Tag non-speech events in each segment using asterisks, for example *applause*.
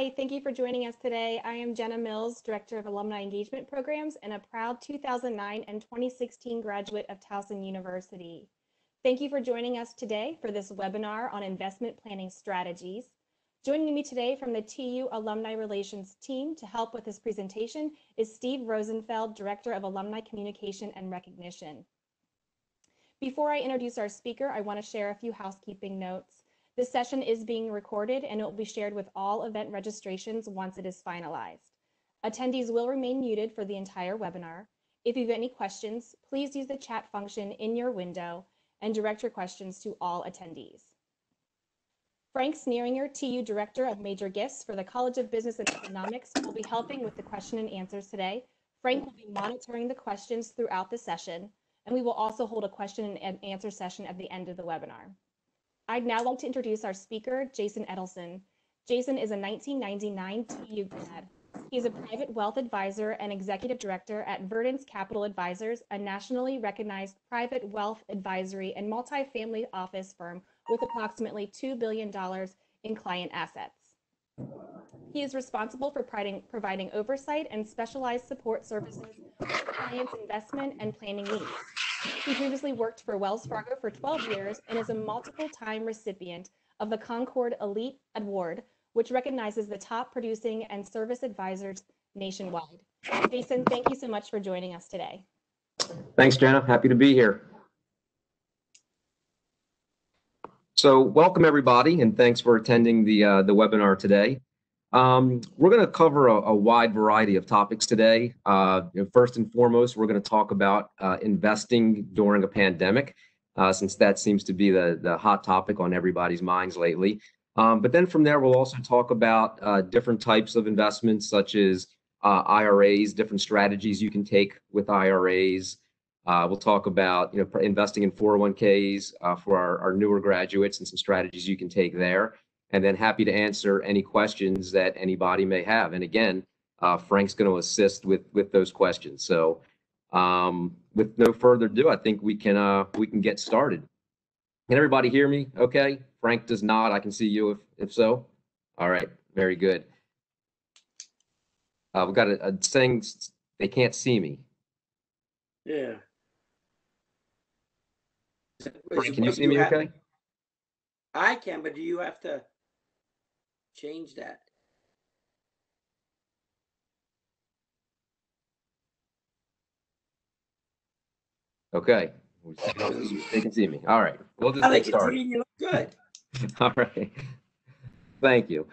Hi, thank you for joining us today. I am Jenna Mills, Director of Alumni Engagement Programs and a proud 2009 and 2016 graduate of Towson University. Thank you for joining us today for this webinar on investment planning strategies. Joining me today from the TU Alumni Relations team to help with this presentation is Steve Rosenfeld, Director of Alumni Communication and Recognition. Before I introduce our speaker, I want to share a few housekeeping notes. This session is being recorded and it will be shared with all event registrations once it is finalized. Attendees will remain muted for the entire webinar. If you have any questions, please use the chat function in your window and direct your questions to all attendees. Frank Sneeringer, TU Director of Major Gifts for the College of Business and Economics, will be helping with the question and answers today. Frank will be monitoring the questions throughout the session, and we will also hold a question and answer session at the end of the webinar. I'd now like to introduce our speaker, Jason Edelson. Jason is a 1999 TU grad. He is a private wealth advisor and executive director at Verdence Capital Advisors, a nationally recognized private wealth advisory and multifamily office firm with approximately $2 billion in client assets. He is responsible for providing oversight and specialized support services for clients' investment and planning needs. He previously worked for Wells Fargo for 12 years and is a multiple time recipient of the Concord Elite Award, which recognizes the top producing and service advisors nationwide. Jason, thank you so much for joining us today. Thanks, Jenna. Happy to be here. So welcome everybody and thanks for attending the, uh, the webinar today. Um, we're going to cover a, a, wide variety of topics today. Uh, you know, first and foremost, we're going to talk about uh, investing during a pandemic, uh, since that seems to be the, the hot topic on everybody's minds lately. Um, but then from there, we'll also talk about uh, different types of investments, such as uh, IRAs, different strategies you can take with IRAs. Uh, we'll talk about you know investing in 401ks for our, our newer graduates and some strategies you can take there and then happy to answer any questions that anybody may have. And again, uh, Frank's going to assist with with those questions. So, um, with no further ado, I think we can uh, we can get started. Can everybody hear me? Okay. Frank does not. I can see you if if so. All right. Very good. Uh, we've got a, a saying they can't see me. Yeah. Frank, can you see me okay? I can, but do you have to change that. Okay. *laughs* They can see me. All right. We'll just I get started. you look good. *laughs* All right. Thank you.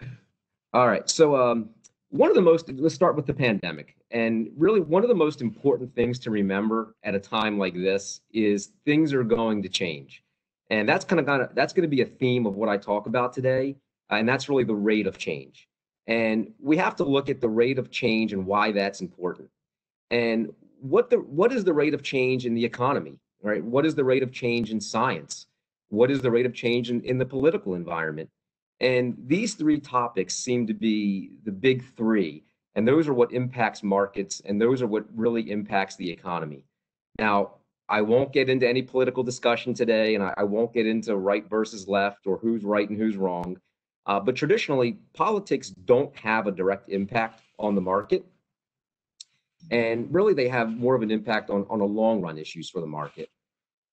All right. So, um, one of the most, let's start with the pandemic. And really, one of the most important things to remember at a time like this is things are going to change. And that's kind of, of that's going to be a theme of what I talk about today Uh, and that's really the rate of change. And we have to look at the rate of change and why that's important. And what the what is the rate of change in the economy? Right? What is the rate of change in science? What is the rate of change in, in the political environment? And these three topics seem to be the big three. And those are what impacts markets, and those are what really impacts the economy. Now, I won't get into any political discussion today, and I, I won't get into right versus left or who's right and who's wrong. Uh, but traditionally, politics don't have a direct impact on the market. And really, they have more of an impact on, on a long run issues for the market.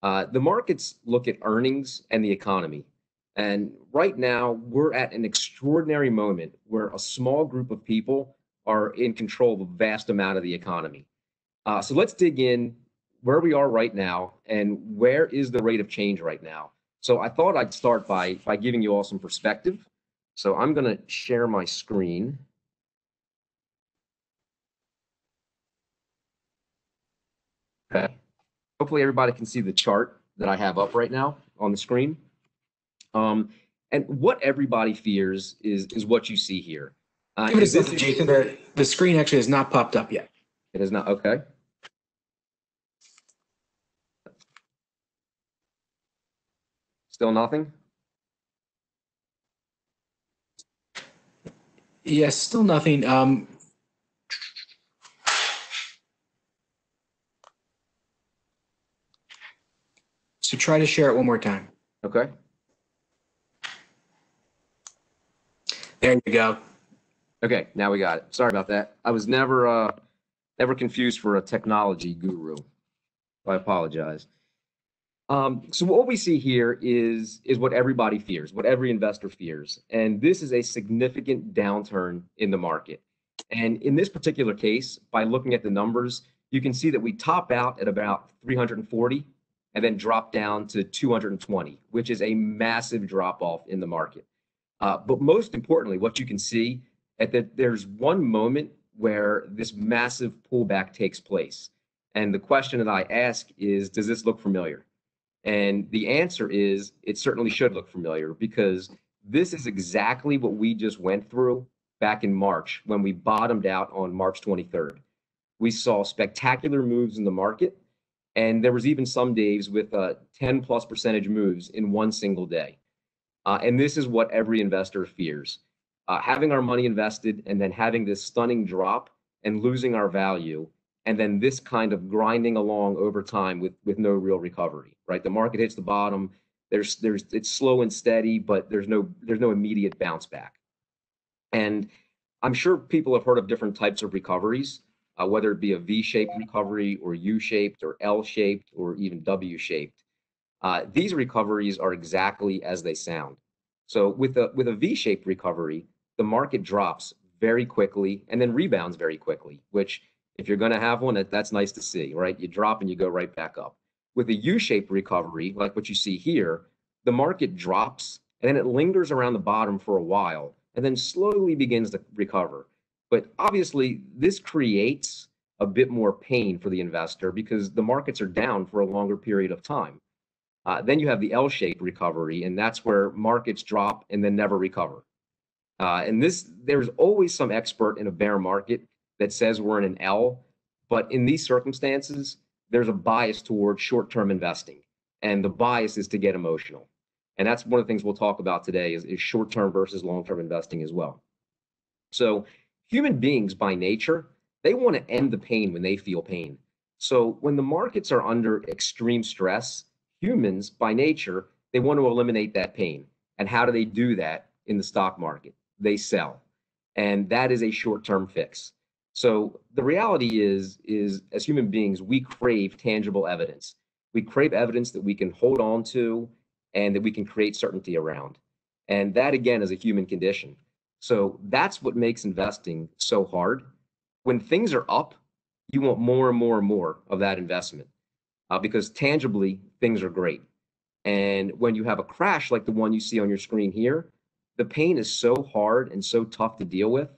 Uh, the markets look at earnings and the economy. And right now, we're at an extraordinary moment where a small group of people are in control of a vast amount of the economy. Uh, so let's dig in where we are right now and where is the rate of change right now. So I thought I'd start by, by giving you all some perspective so I'm going to share my screen. Okay. Hopefully everybody can see the chart that I have up right now on the screen. Um, and what everybody fears is is what you see here. Uh, Give it a second, Jason. The, the screen actually has not popped up yet. It is not. Okay. Still nothing? Yes, still nothing. Um, so try to share it one more time. Okay. There you go. Okay, now we got it. Sorry about that. I was never, uh, never confused for a technology guru. I apologize. Um, so what we see here is, is what everybody fears, what every investor fears. And this is a significant downturn in the market. And in this particular case, by looking at the numbers, you can see that we top out at about 340 and then drop down to 220, which is a massive drop off in the market. Uh, but most importantly, what you can see at that there's one moment where this massive pullback takes place. And the question that I ask is, does this look familiar? And the answer is, it certainly should look familiar because this is exactly what we just went through back in March when we bottomed out on March 23rd. We saw spectacular moves in the market, and there was even some days with uh, 10 plus percentage moves in one single day. Uh, and this is what every investor fears. Uh, having our money invested and then having this stunning drop and losing our value and then this kind of grinding along over time with with no real recovery right? The market hits the bottom there's there's it's slow and steady but there's no there's no immediate bounce back. And i'm sure people have heard of different types of recoveries uh, whether it be a v-shaped recovery or u-shaped or l-shaped or even w-shaped. Uh, these recoveries are exactly as they sound. So with a with a v-shaped recovery the market drops very quickly and then rebounds very quickly which if you're going to have one, that's nice to see, right? You drop and you go right back up. With a U-shaped recovery, like what you see here, the market drops and then it lingers around the bottom for a while and then slowly begins to recover. But obviously, this creates a bit more pain for the investor because the markets are down for a longer period of time. Uh, then you have the L-shaped recovery, and that's where markets drop and then never recover. Uh, and this, there's always some expert in a bear market that says we're in an L. But in these circumstances, there's a bias towards short term investing. And the bias is to get emotional. And that's one of the things we'll talk about today is, is short term versus long term investing as well. So human beings by nature, they want to end the pain when they feel pain. So when the markets are under extreme stress, humans by nature, they want to eliminate that pain. And how do they do that in the stock market? They sell. And that is a short term fix. So the reality is, is as human beings, we crave tangible evidence. We crave evidence that we can hold on to and that we can create certainty around. And that again is a human condition. So that's what makes investing so hard. When things are up, you want more and more and more of that investment uh, because tangibly things are great. And when you have a crash like the one you see on your screen here, the pain is so hard and so tough to deal with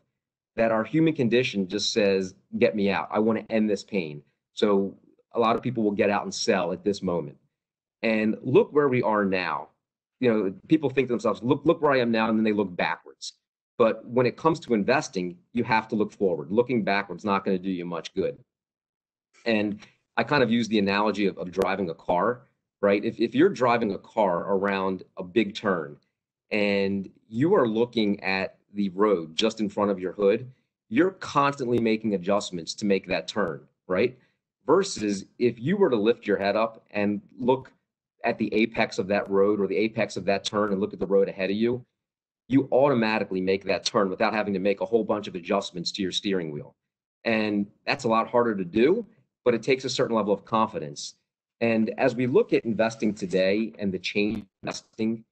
that our human condition just says, get me out. I want to end this pain. So a lot of people will get out and sell at this moment. And look where we are now. You know, people think to themselves, look, look where I am now, and then they look backwards. But when it comes to investing, you have to look forward. Looking backwards is not going to do you much good. And I kind of use the analogy of, of driving a car, right? If, if you're driving a car around a big turn and you are looking at the road just in front of your hood, you're constantly making adjustments to make that turn, right? Versus if you were to lift your head up and look at the apex of that road or the apex of that turn and look at the road ahead of you, you automatically make that turn without having to make a whole bunch of adjustments to your steering wheel. And that's a lot harder to do, but it takes a certain level of confidence. And as we look at investing today and the change investing,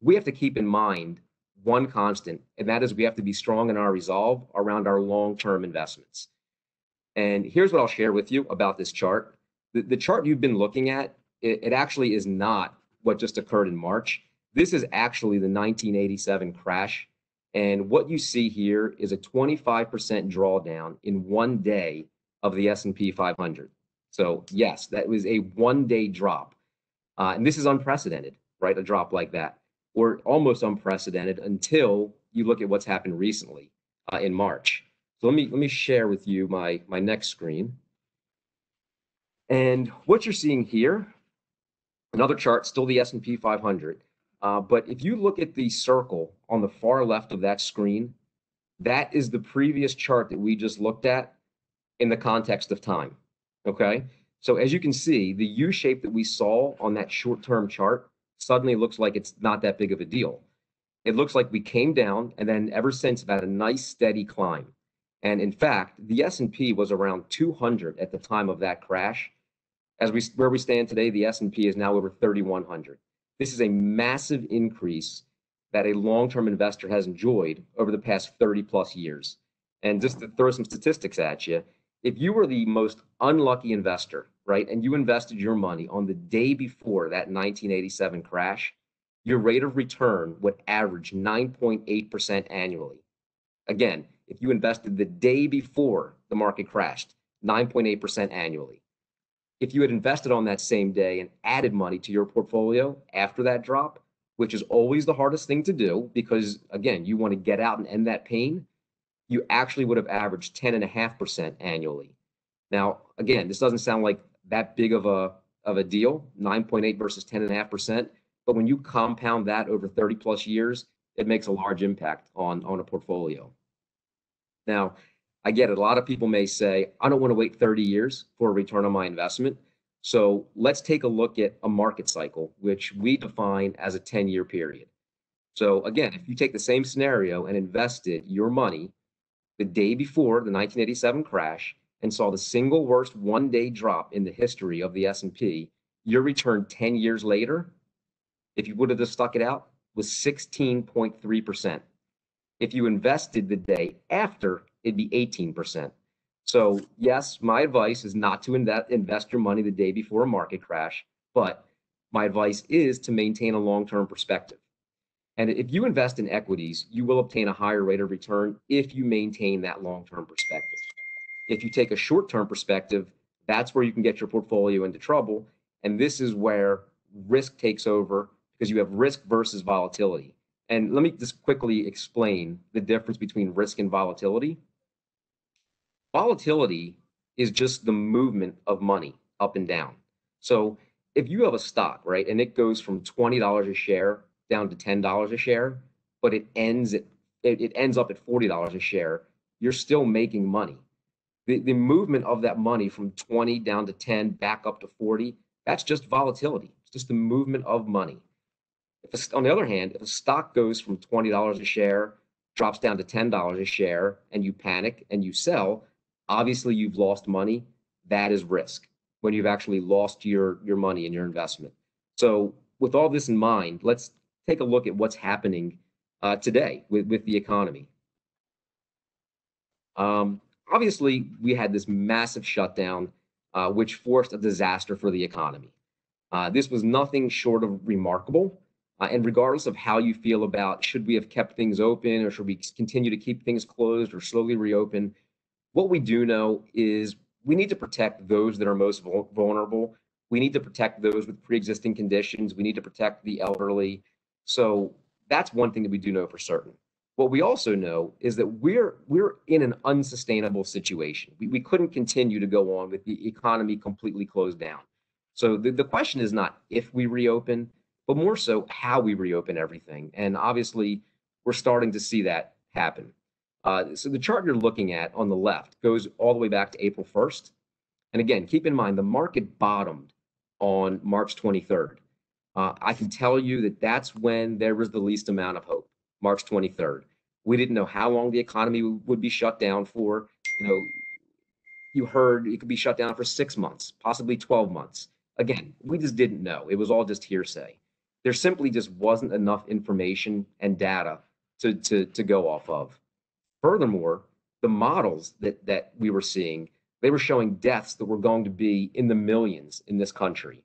we have to keep in mind one constant, and that is we have to be strong in our resolve around our long-term investments. And here's what I'll share with you about this chart. The, the chart you've been looking at, it, it actually is not what just occurred in March. This is actually the 1987 crash. And what you see here is a 25% drawdown in one day of the S&P 500. So yes, that was a one-day drop. Uh, and this is unprecedented, right? A drop like that or almost unprecedented until you look at what's happened recently uh, in March. So let me let me share with you my my next screen. And what you're seeing here, another chart, still the S&P 500. Uh, but if you look at the circle on the far left of that screen, that is the previous chart that we just looked at in the context of time. Okay. So as you can see, the U shape that we saw on that short term chart suddenly looks like it's not that big of a deal. it looks like we came down and then ever since had a nice steady climb. And in fact, the S&P was around 200 at the time of that crash. As we where we stand today, the S&P is now over 3100. This is a massive increase that a long-term investor has enjoyed over the past 30 plus years. And just to throw some statistics at you, if you were the most unlucky investor, right, and you invested your money on the day before that 1987 crash, your rate of return would average 9.8% annually. Again, if you invested the day before the market crashed, 9.8% annually. If you had invested on that same day and added money to your portfolio after that drop, which is always the hardest thing to do because, again, you want to get out and end that pain, you actually would have averaged 10.5% annually. Now, again, this doesn't sound like that big of a of a deal, 9.8 versus 10.5%, but when you compound that over 30 plus years, it makes a large impact on on a portfolio. Now, I get it. A lot of people may say, I don't want to wait 30 years for a return on my investment. So let's take a look at a market cycle, which we define as a 10 year period. So again, if you take the same scenario and invested your money the day before the 1987 crash and saw the single worst one day drop in the history of the S&P, your return 10 years later, if you would have just stuck it out, was 16.3%. If you invested the day after, it'd be 18%. So yes, my advice is not to invest your money the day before a market crash, but my advice is to maintain a long-term perspective. And if you invest in equities, you will obtain a higher rate of return if you maintain that long-term perspective. If you take a short-term perspective, that's where you can get your portfolio into trouble. And this is where risk takes over because you have risk versus volatility. And let me just quickly explain the difference between risk and volatility. Volatility is just the movement of money up and down. So if you have a stock, right, and it goes from $20 a share down to $10 a share, but it ends at it, it ends up at $40 a share, you're still making money. The, the movement of that money from 20 down to 10 back up to 40, that's just volatility. It's just the movement of money. If a, on the other hand, if a stock goes from $20 a share, drops down to $10 a share, and you panic and you sell, obviously you've lost money. That is risk when you've actually lost your, your money in your investment. So with all this in mind, let's take a look at what's happening uh, today with, with the economy. Um, obviously, we had this massive shutdown, uh, which forced a disaster for the economy. Uh, this was nothing short of remarkable. Uh, and regardless of how you feel about should we have kept things open or should we continue to keep things closed or slowly reopen, what we do know is we need to protect those that are most vulnerable. We need to protect those with pre-existing conditions. We need to protect the elderly. So that's one thing that we do know for certain. What we also know is that we're we're in an unsustainable situation. We, we couldn't continue to go on with the economy completely closed down. So the, the question is not if we reopen, but more so how we reopen everything. And obviously, we're starting to see that happen. Uh, so the chart you're looking at on the left goes all the way back to April 1st. And again, keep in mind the market bottomed on March 23rd. Uh, I can tell you that that's when there was the least amount of hope, March 23rd. We didn't know how long the economy would be shut down for. You know, you heard it could be shut down for six months, possibly 12 months. Again, we just didn't know. It was all just hearsay. There simply just wasn't enough information and data to, to, to go off of. Furthermore, the models that, that we were seeing, they were showing deaths that were going to be in the millions in this country.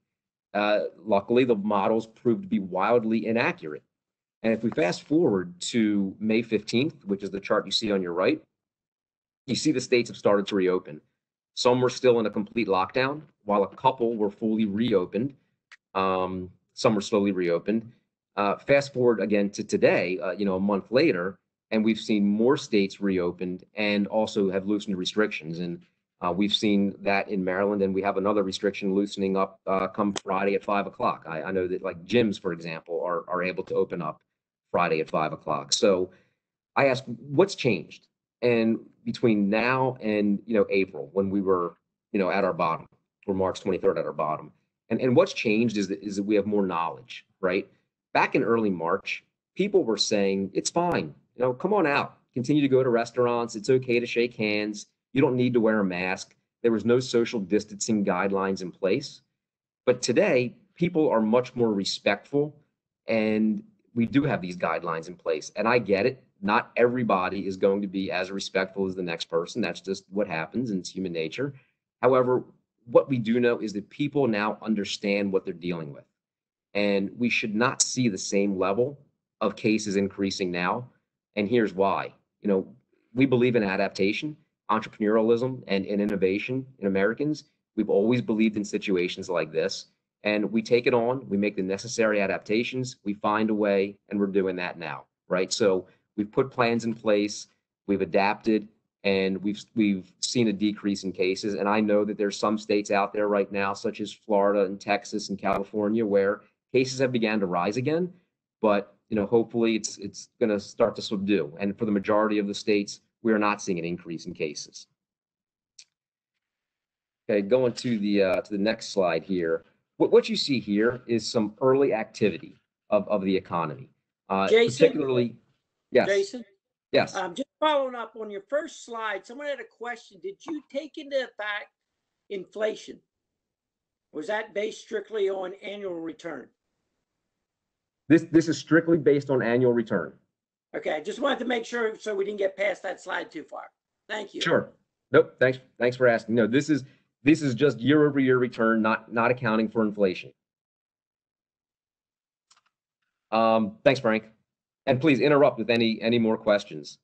Uh, luckily, the models proved to be wildly inaccurate. And if we fast forward to May 15th, which is the chart you see on your right, you see the states have started to reopen. Some were still in a complete lockdown, while a couple were fully reopened. Um, some were slowly reopened. Uh, fast forward again to today, uh, you know, a month later, and we've seen more states reopened and also have loosened restrictions. And uh, we've seen that in Maryland, and we have another restriction loosening up uh, come Friday at five o'clock. I, I, know that like gyms, for example, are are able to open up Friday at five o'clock. So I asked, what's changed? And between now and you know April, when we were you know at our bottom, or March 23rd at our bottom, and and what's changed is that is that we have more knowledge, right? Back in early March, people were saying, it's fine, you know, come on out, continue to go to restaurants. It's okay to shake hands. You don't need to wear a mask. There was no social distancing guidelines in place. But today, people are much more respectful and we do have these guidelines in place. And I get it. Not everybody is going to be as respectful as the next person. That's just what happens and it's human nature. However, what we do know is that people now understand what they're dealing with. And we should not see the same level of cases increasing now. And here's why. You know, we believe in adaptation, entrepreneurialism, and, and innovation in Americans. We've always believed in situations like this. And we take it on, we make the necessary adaptations, we find a way, and we're doing that now, right? So we've put plans in place, we've adapted, and we've we've seen a decrease in cases. And I know that there's some states out there right now, such as Florida and Texas and California, where cases have began to rise again. But you know, hopefully it's it's going to start to subdue. And for the majority of the states, we are not seeing an increase in cases. Okay, going to the uh, to the next slide here. What what you see here is some early activity of of the economy. Uh, Jason? particularly, yes, Jason, yes. um, just following up on your first slide, someone had a question. Did you take into effect inflation? Was that based strictly on annual return? This this is strictly based on annual return. Okay, I just wanted to make sure so we didn't get past that slide too far. Thank you. Sure. Nope. Thanks. Thanks for asking. No, this is this is just year over year return, not not accounting for inflation. Um, thanks, Frank. And please interrupt with any any more questions.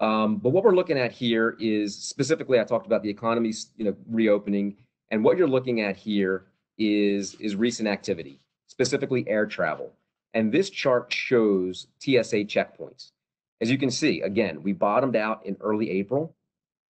Um, but what we're looking at here is specifically, I talked about the economy's you know reopening, and what you're looking at here is is recent activity, specifically air travel. And this chart shows TSA checkpoints. As you can see, again, we bottomed out in early April,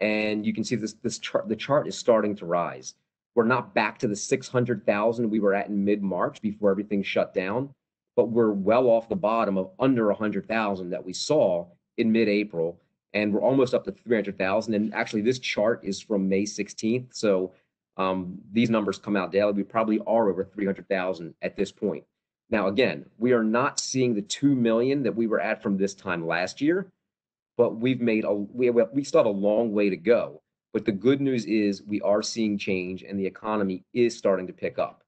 and you can see this this chart. The chart is starting to rise. We're not back to the 600,000 we were at in mid March before everything shut down, but we're well off the bottom of under 100,000 that we saw in mid April, and we're almost up to 300,000. And actually, this chart is from May 16th, so um, these numbers come out daily. We probably are over 300,000 at this point. Now, again, we are not seeing the 2 million that we were at from this time last year, but we've made a, we, we still have a long way to go. But the good news is we are seeing change and the economy is starting to pick up.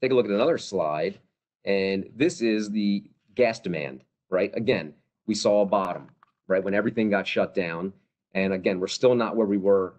Take a look at another slide, and this is the gas demand, right? Again, we saw a bottom, right, when everything got shut down. And again, we're still not where we were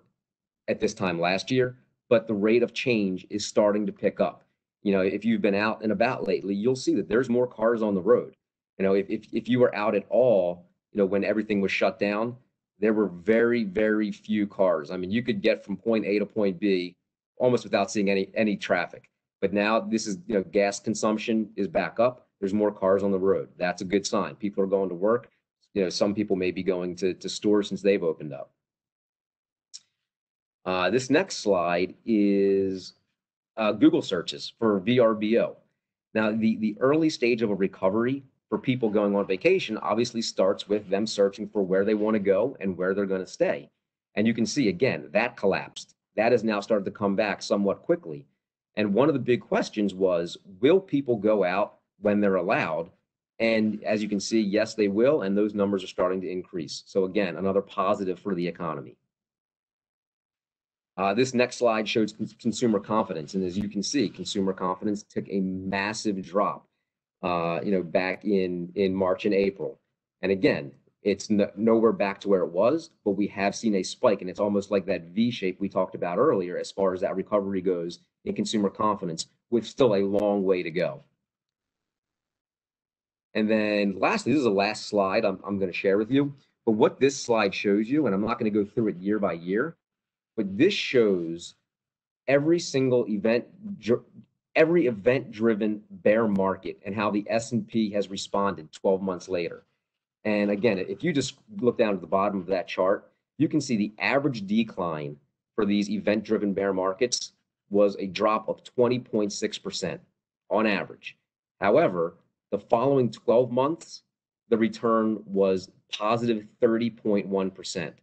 at this time last year, but the rate of change is starting to pick up. You know, if you've been out and about lately, you'll see that there's more cars on the road. You know, if, if, if you were out at all, you know, when everything was shut down, there were very, very few cars. I mean, you could get from point A to point B almost without seeing any any traffic. But now this is, you know, gas consumption is back up. There's more cars on the road. That's a good sign. People are going to work. You know, some people may be going to, to stores since they've opened up. Uh, this next slide is uh, Google searches for VRBO. Now, the, the early stage of a recovery for people going on vacation obviously starts with them searching for where they want to go and where they're going to stay. And you can see again, that collapsed. That has now started to come back somewhat quickly. And one of the big questions was will people go out when they're allowed? And as you can see, yes, they will. And those numbers are starting to increase. So, again, another positive for the economy. Uh, this next slide shows cons- consumer confidence, and as you can see, consumer confidence took a massive drop. Uh, you know, back in in March and April, and again, it's n- nowhere back to where it was, but we have seen a spike, and it's almost like that V shape we talked about earlier, as far as that recovery goes in consumer confidence, with still a long way to go. And then, lastly, this is the last slide I'm, I'm going to share with you. But what this slide shows you, and I'm not going to go through it year by year, but this shows every single event every event driven bear market and how the S&P has responded 12 months later. And again, if you just look down at the bottom of that chart, you can see the average decline for these event driven bear markets was a drop of 20.6% on average. However, the following 12 months, the return was positive 30.1.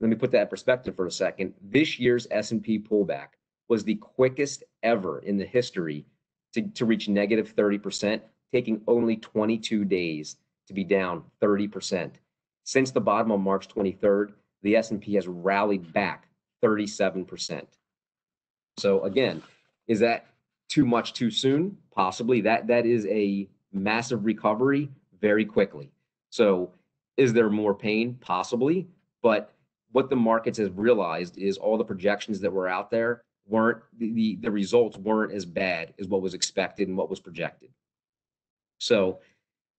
Let me put that in perspective for a second. This year's S&P pullback was the quickest ever in the history to, to reach negative 30%, taking only 22 days to be down 30%. Since the bottom on March 23rd, the S&P has rallied back 37%. So again, is that too much too soon? Possibly. That that is a massive recovery very quickly. So is there more pain? Possibly. But what the markets have realized is all the projections that were out there weren't the, the, results weren't as bad as what was expected and what was projected. So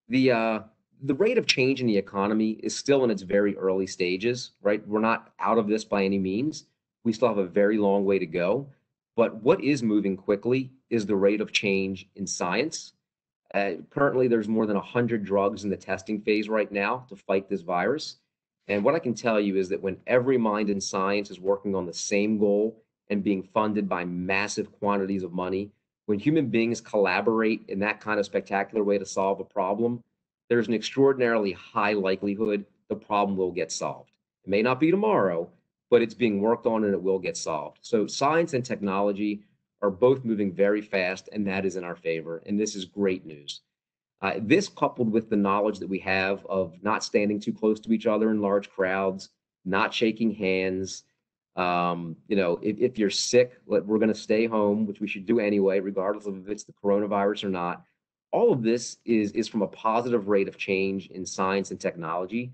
the uh the rate of change in the economy is still in its very early stages, right? We're not out of this by any means. We still have a very long way to go. But what is moving quickly is the rate of change in science. Uh, currently, there's more than 100 drugs in the testing phase right now to fight this virus. And what I can tell you is that when every mind in science is working on the same goal and being funded by massive quantities of money, when human beings collaborate in that kind of spectacular way to solve a problem, there's an extraordinarily high likelihood the problem will get solved. It may not be tomorrow, but it's being worked on and it will get solved. So science and technology are both moving very fast, and that is in our favor. And this is great news. Uh, this coupled with the knowledge that we have of not standing too close to each other in large crowds, not shaking hands. Um, you know, if, if you're sick, we're going to stay home, which we should do anyway, regardless of if it's the coronavirus or not all of this is is from a positive rate of change in science and technology.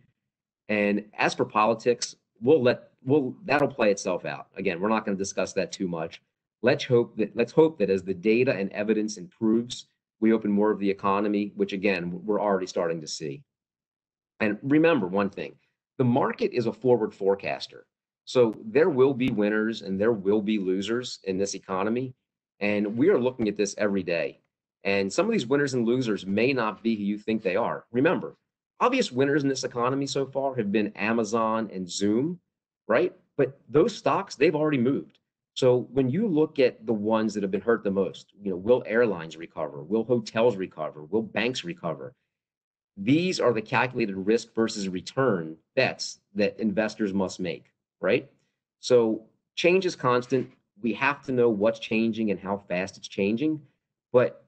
And as for politics, we'll let we'll that'll play itself out. Again, we're not going to discuss that too much. Let's hope that let's hope that as the data and evidence improves, we open more of the economy, which again we're already starting to see. And remember one thing: the market is a forward forecaster. So there will be winners and there will be losers in this economy. And we are looking at this every day. And some of these winners and losers may not be who you think they are. Remember, obvious winners in this economy so far have been Amazon and Zoom, right? But those stocks, they've already moved. So when you look at the ones that have been hurt the most, you know, will airlines recover? Will hotels recover? Will banks recover? These are the calculated risk versus return bets that investors must make, right? So change is constant. We have to know what's changing and how fast it's changing. But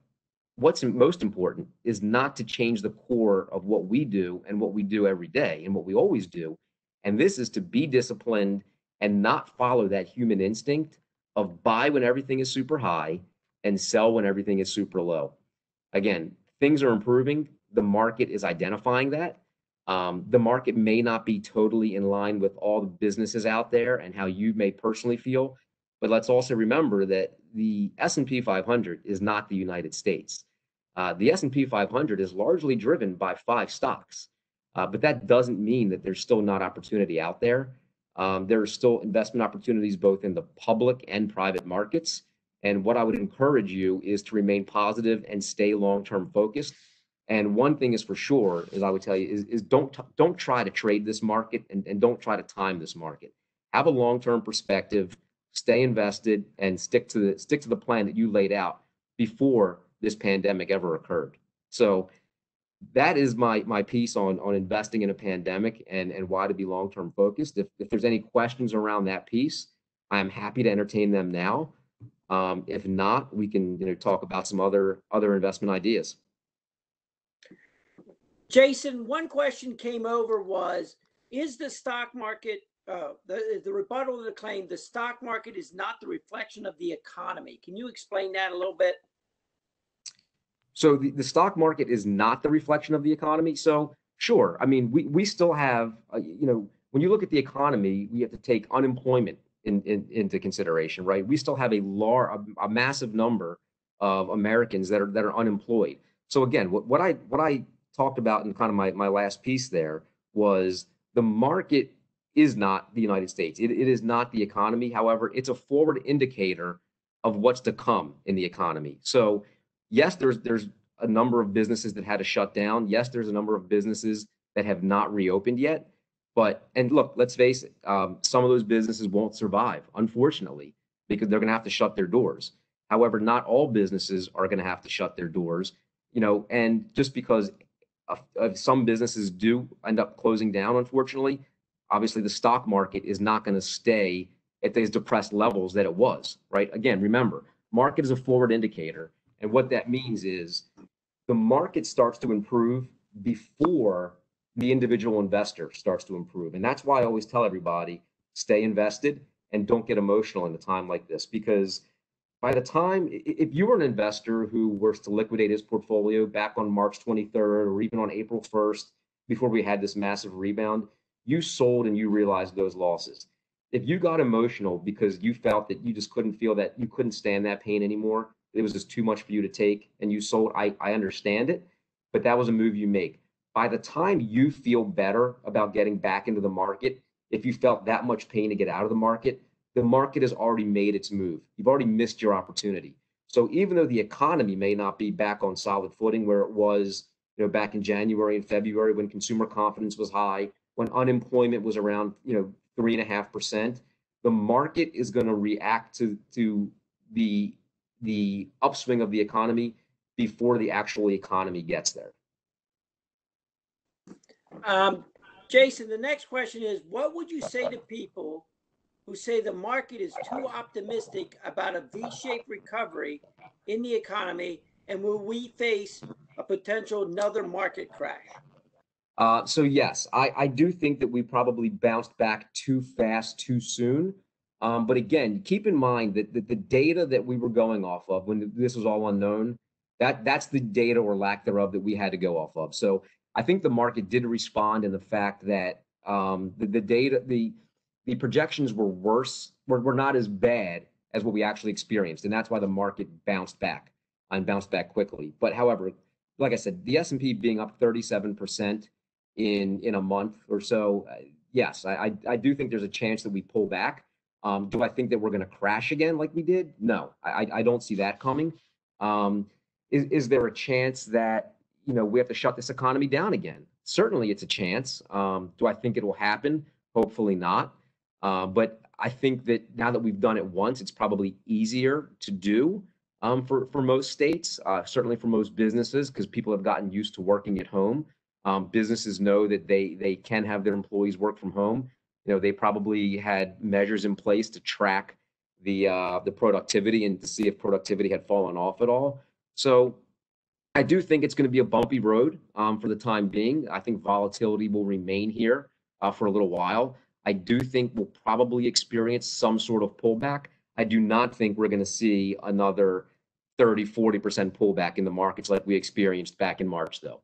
what's most important is not to change the core of what we do and what we do every day and what we always do. And this is to be disciplined and not follow that human instinct of buy when everything is super high and sell when everything is super low. Again, things are improving. The market is identifying that. Um, the market may not be totally in line with all the businesses out there and how you may personally feel, but let's also remember that the S&P 500 is not the United States. Uh, the S&P 500 is largely driven by five stocks, uh, but that doesn't mean that there's still not opportunity out there. Um, there are still investment opportunities both in the public and private markets. And what I would encourage you is to remain positive and stay long-term focused. And one thing is for sure, as I would tell you, is, is don't don't try to trade this market and, and don't try to time this market. Have a long-term perspective stay invested and stick to the stick to the plan that you laid out before this pandemic ever occurred. So that is my my piece on on investing in a pandemic and and why to be long term focused. If if there's any questions around that piece, I'm happy to entertain them now. Um, if not, we can you know talk about some other other investment ideas. Jason, one question came over was, is the stock market uh, the, the rebuttal of the claim the stock market is not the reflection of the economy. Can you explain that a little bit? So the, the stock market is not the reflection of the economy. So sure, I mean we we still have uh, you know when you look at the economy, we have to take unemployment in, in, into consideration, right? We still have a large, a, a, massive number of Americans that are that are unemployed. So again, what, what I what I talked about in kind of my my last piece there was the market is not the United States. It, it is not the economy. However, it's a forward indicator of what's to come in the economy. So, yes, there's there's a number of businesses that had to shut down. Yes, there's a number of businesses that have not reopened yet. But and look, let's face it, um, some of those businesses won't survive, unfortunately, because they're going to have to shut their doors. However, not all businesses are going to have to shut their doors. You know, and just because uh, some businesses do end up closing down, unfortunately, obviously the stock market is not going to stay at these depressed levels that it was, right? Again, remember, market is a forward indicator. And what that means is the market starts to improve before the individual investor starts to improve. And that's why I always tell everybody stay invested and don't get emotional in a time like this because by the time if you were an investor who was to liquidate his portfolio back on March 23rd or even on April 1st before we had this massive rebound, you sold and you realized those losses. If you got emotional because you felt that you just couldn't feel that you couldn't stand that pain anymore, it was just too much for you to take and you sold, I, I understand it, but that was a move you make. By the time you feel better about getting back into the market, if you felt that much pain to get out of the market, the market has already made its move. You've already missed your opportunity. So even though the economy may not be back on solid footing where it was, you know, back in January and February when consumer confidence was high, when unemployment was around, you know, three and a half percent, the market is going to react to to the the upswing of the economy before the actual economy gets there. Um, Jason, the next question is, what would you say to people who say the market is too optimistic about a V-shaped recovery in the economy and will we face a potential another market crash? Uh, so yes, I, I do think that we probably bounced back too fast too soon. Um, but again, keep in mind that, that the data that we were going off of when this was all unknown, that that's the data or lack thereof that we had to go off of. So I think the market did respond in the fact that um, the, the data, the the projections were worse, were, were not as bad as what we actually experienced, and that's why the market bounced back and bounced back quickly. But however, like I said, the S and P being up 37 percent in in a month or so, uh, yes, I, I, I do think there's a chance that we pull back. Um, do I think that we're going to crash again like we did? No, I I don't see that coming. Um, is is there a chance that you know we have to shut this economy down again? Certainly, it's a chance. Um, do I think it will happen? Hopefully not. Uh, but I think that now that we've done it once, it's probably easier to do um, for for most states, uh, certainly for most businesses, because people have gotten used to working at home. Um, businesses know that they they can have their employees work from home. You know, they probably had measures in place to track the uh, the productivity and to see if productivity had fallen off at all. So I do think it's going to be a bumpy road um, for the time being. I think volatility will remain here uh, for a little while. I do think we'll probably experience some sort of pullback. I do not think we're going to see another 30, 40% pullback in the markets like we experienced back in March, though.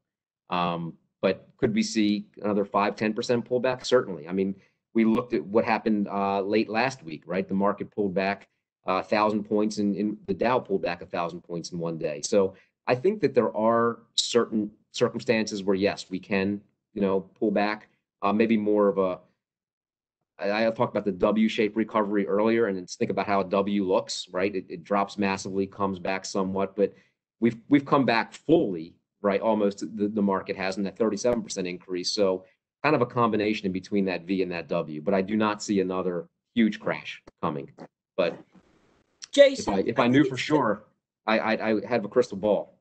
Um, but could we see another 5, 10% pullback? Certainly. I mean, we looked at what happened uh, late last week, right? The market pulled back a uh, thousand points and, and the Dow pulled back a thousand points in one day. So I think that there are certain circumstances where, yes, we can, you know, pull back, uh, maybe more of a I, I talked about the W-shaped recovery earlier, and think about how a W looks, right? It, it drops massively, comes back somewhat, but we've we've come back fully, right? Almost the, the market has in that 37% increase. So kind of a combination in between that V and that W. But I do not see another huge crash coming. But Jason, if I, if I knew for sure, I I, I have a crystal ball.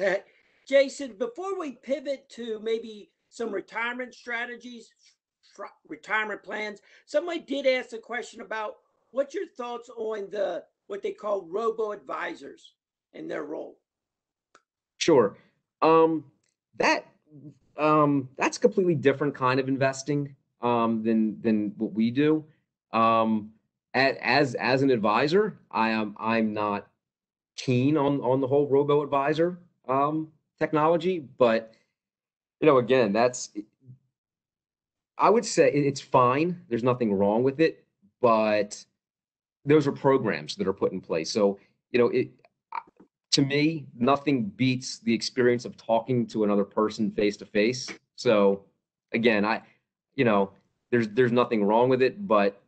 Uh, Jason, before we pivot to maybe some retirement strategies retirement plans. Somebody did ask a question about what's your thoughts on the what they call robo advisors and their role. Sure. Um, that um, that's completely different kind of investing um, than than what we do. Um, as as an advisor, I am I'm not keen on on the whole robo advisor um, technology, but you know, again, that's I would say it's fine. There's nothing wrong with it, but those are programs that are put in place. So, you know, it to me, nothing beats the experience of talking to another person face to face. So, again, I, you know, there's there's nothing wrong with it, but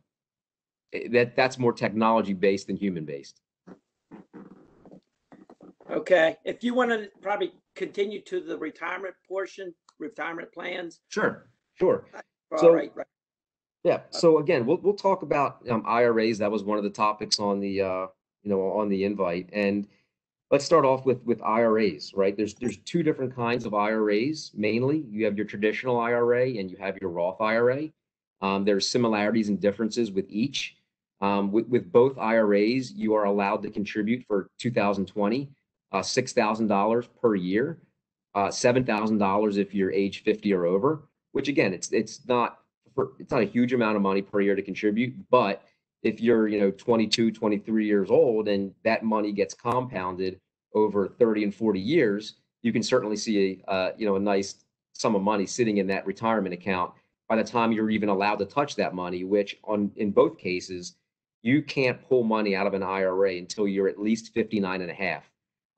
that that's more technology based than human based. Okay, if you want to probably continue to the retirement portion, retirement plans. Sure, sure. Uh, So, right, right. Yeah. So again, we'll we'll talk about um, IRAs. That was one of the topics on the uh, you know on the invite, and let's start off with with IRAs. Right. There's there's two different kinds of IRAs. Mainly, you have your traditional IRA and you have your Roth IRA. Um, there's similarities and differences with each. Um, with with both IRAs, you are allowed to contribute for 2020 uh, $6,000 per year, uh, $7,000 if you're age 50 or over, which again, it's, it's not, it's not a huge amount of money per year to contribute, but if you're, you know, 22, 23 years old and that money gets compounded over 30 and 40 years, you can certainly see a, uh, you know, a nice sum of money sitting in that retirement account by the time you're even allowed to touch that money, which on, in both cases, you can't pull money out of an IRA until you're at least 59 and a half.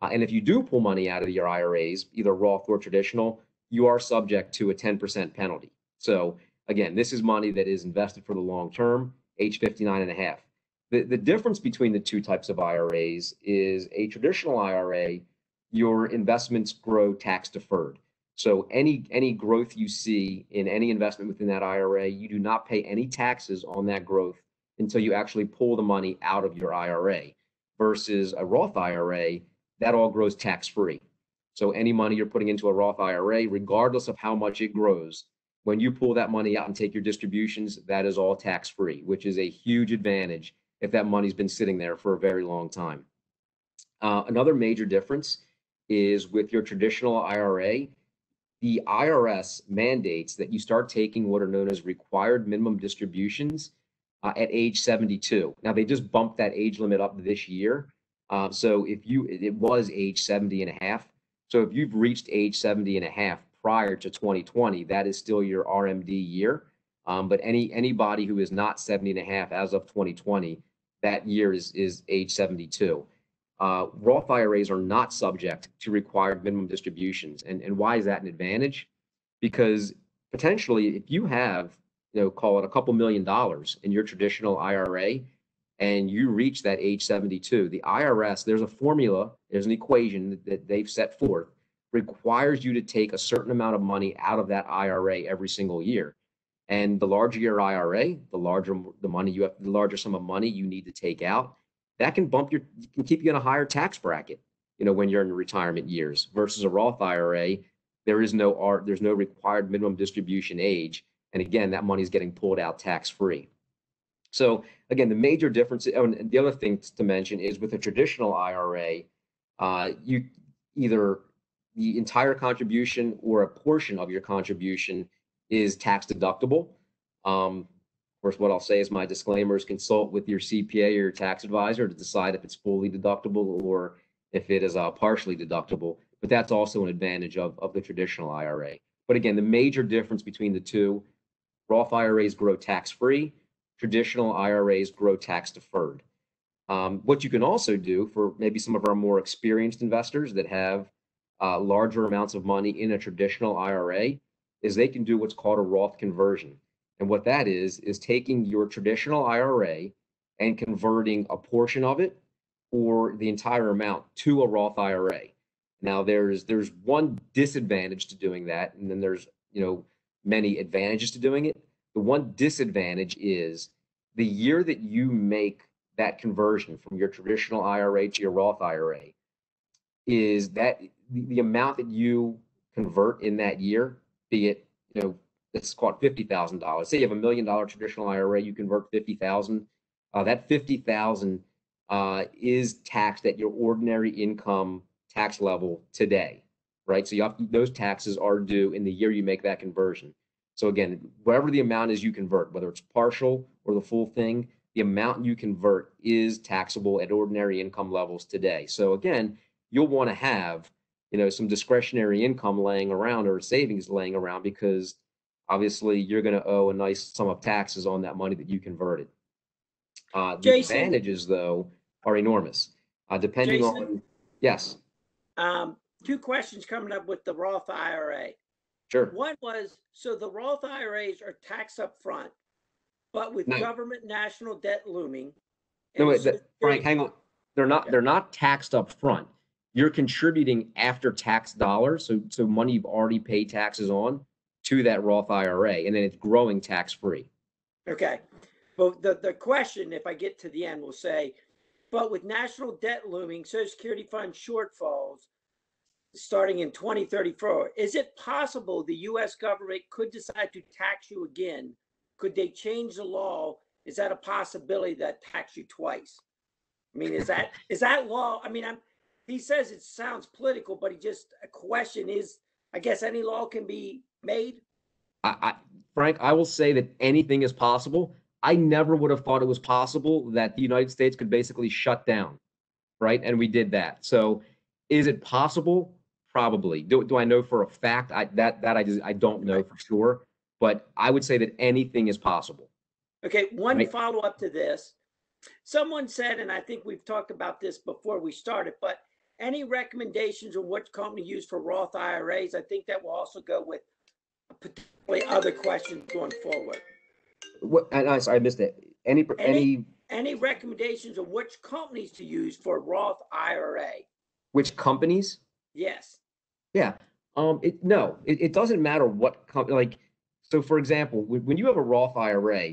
Uh, and if you do pull money out of your IRAs, either Roth or traditional, you are subject to a 10% penalty. So again, this is money that is invested for the long term, age 59 and a half. The, the difference between the two types of IRAs is a traditional IRA, your investments grow tax deferred. So any any growth you see in any investment within that IRA, you do not pay any taxes on that growth until you actually pull the money out of your IRA versus a Roth IRA, that all grows tax free. So any money you're putting into a Roth IRA, regardless of how much it grows, when you pull that money out and take your distributions, that is all tax free, which is a huge advantage if that money's been sitting there for a very long time. Uh, another major difference is with your traditional IRA, the IRS mandates that you start taking what are known as required minimum distributions uh, at age 72. Now they just bumped that age limit up this year. Uh, so if you, it was age 70 and a half. So if you've reached age 70 and a half prior to 2020, that is still your RMD year. Um, but any anybody who is not 70 and a half as of 2020, that year is is age 72. Uh, Roth IRAs are not subject to required minimum distributions. And, and why is that an advantage? Because potentially, if you have, you know, call it a couple million dollars in your traditional IRA and you reach that age 72, the IRS, there's a formula, there's an equation that they've set forth, requires you to take a certain amount of money out of that IRA every single year. And the larger your IRA, the larger the money you have, the larger sum of money you need to take out. That can bump your, can keep you in a higher tax bracket, you know, when you're in retirement years versus a Roth IRA. There is no art, there's no required minimum distribution age. And again, that money is getting pulled out tax free. So again, the major difference, oh, and the other thing to mention is with a traditional IRA, uh, you either the entire contribution or a portion of your contribution is tax deductible. Um, of course, what I'll say is my disclaimer is consult with your CPA or your tax advisor to decide if it's fully deductible or if it is uh, partially deductible. But that's also an advantage of, of the traditional IRA. But again, the major difference between the two, Roth IRAs grow tax free, traditional IRAs grow tax deferred. Um, what you can also do for maybe some of our more experienced investors that have uh, larger amounts of money in a traditional IRA is they can do what's called a Roth conversion. And what that is, is taking your traditional IRA and converting a portion of it or the entire amount to a Roth IRA. Now there's there's one disadvantage to doing that, and then there's you know many advantages to doing it. The one disadvantage is the year that you make that conversion from your traditional IRA to your Roth IRA is that the, amount that you convert in that year, be it, you know, let's fifty thousand dollars. Say you have a million dollar traditional IRA, you convert fifty thousand. Uh, that fifty thousand uh, is taxed at your ordinary income tax level today, right? So you have those taxes are due in the year you make that conversion. So again, whatever the amount is you convert, whether it's partial or the full thing, the amount you convert is taxable at ordinary income levels today. So again, you'll want to have you know some discretionary income laying around or savings laying around because obviously you're going to owe a nice sum of taxes on that money that you converted. Uh, the Jason? advantages though are enormous. Uh, depending Jason? on yes, Um, two questions coming up with the Roth IRA. Sure. One was, so the Roth IRAs are taxed up front, but with No. government national debt looming. No, wait, that, Frank, hang on. They're not. Okay. They're not taxed up front. You're contributing after tax dollars, so so money you've already paid taxes on to that Roth IRA, and then it's growing tax free. Okay, but the, the question, if I get to the end, will say, but with national debt looming, social security fund shortfalls starting in twenty thirty-four, is it possible the US government could decide to tax you again? Could they change the law? Is that a possibility that tax you twice? I mean, is that, is that law? I mean, I'm, he says it sounds political, but he just, a question is, I guess any law can be made? I, I, Frank, I will say that anything is possible. I never would have thought it was possible that the United States could basically shut down, right? And we did that. So, is it possible? Probably. Do, do I know for a fact? I that that I just I don't know for sure. But I would say that anything is possible. Okay, one Right. follow-up to this. Someone said, and I think we've talked about this before we started, but any recommendations on what company use for Roth IRAs? I think that will also go with potentially other questions going forward. What? And I sorry, I missed it. Any any Any recommendations on which companies to use for Roth IRA? which companies? Yes. Yeah. Um. It no. It, it doesn't matter what company. Like, so for example, when, you have a Roth IRA,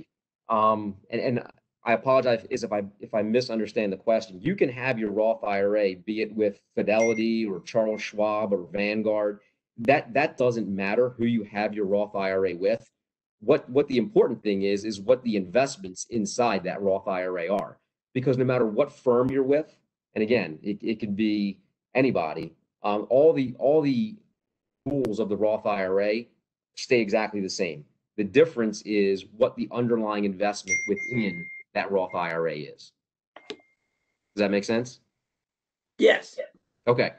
um, and and I apologize is if I if I misunderstand the question. You can have your Roth IRA, be it with Fidelity or Charles Schwab or Vanguard. That that doesn't matter who you have your Roth IRA with. What what the important thing is is what the investments inside that Roth IRA are. Because no matter what firm you're with, and again, it, it could be anybody, um, all the all the rules of the Roth IRA stay exactly the same. The difference is what the underlying investment within that Roth IRA is. Does that make sense? Yes, Okay.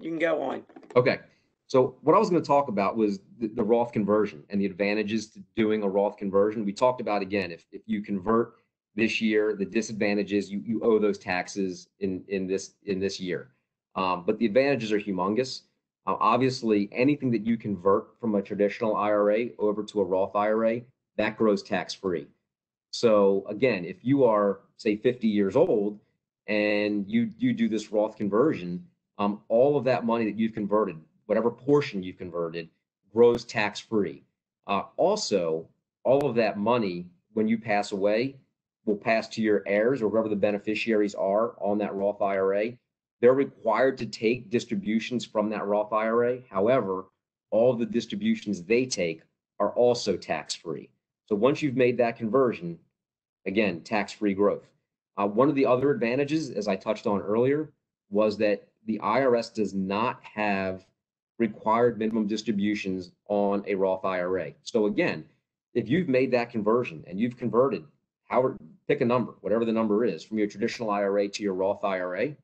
you can go on. Okay. So what I was going to talk about was the, the Roth conversion and the advantages to doing a Roth conversion. We talked about again, if, if you convert this year, the disadvantages you, you owe those taxes in, in this in this year. Um, but the advantages are humongous. Uh, obviously, anything that you convert from a traditional IRA over to a Roth IRA, that grows tax free. So again, if you are say 50 years old and you you do this Roth conversion, um, all of that money that you've converted, whatever portion you've converted, grows tax free. Uh, also, all of that money, when you pass away, will pass to your heirs or whoever the beneficiaries are on that Roth IRA. They're required to take distributions from that Roth IRA. However, all the distributions they take are also tax free. So once you've made that conversion, again, tax free growth. Uh, one of the other advantages, as I touched on earlier, was that the IRS does not have required minimum distributions on a Roth IRA. So again, if you've made that conversion and you've converted, however, pick a number, whatever the number is, from your traditional IRA to your Roth IRA,